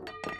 you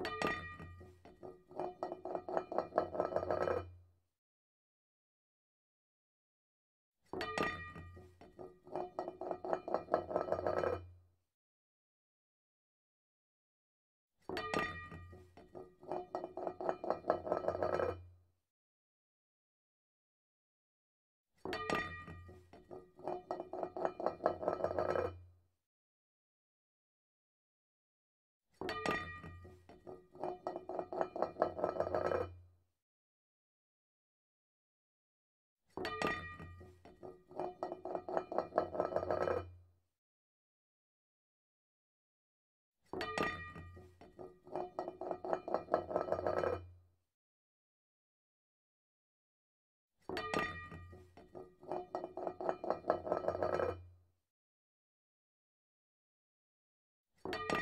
you you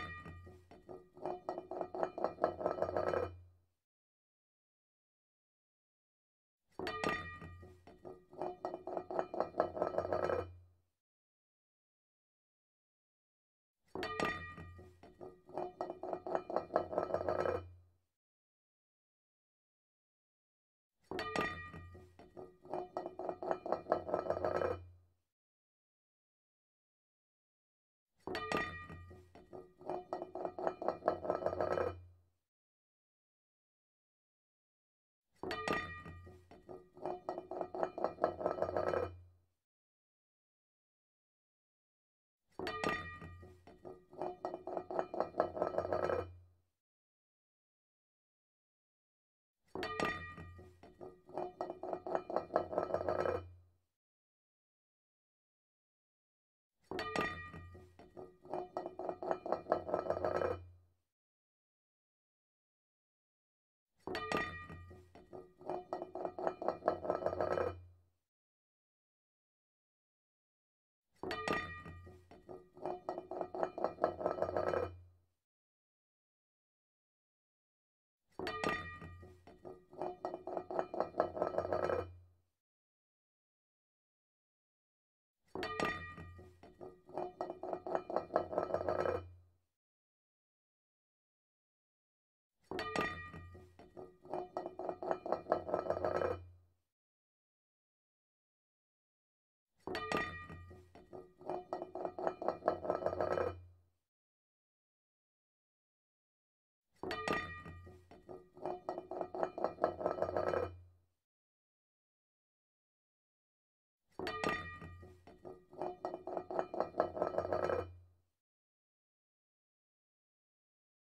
you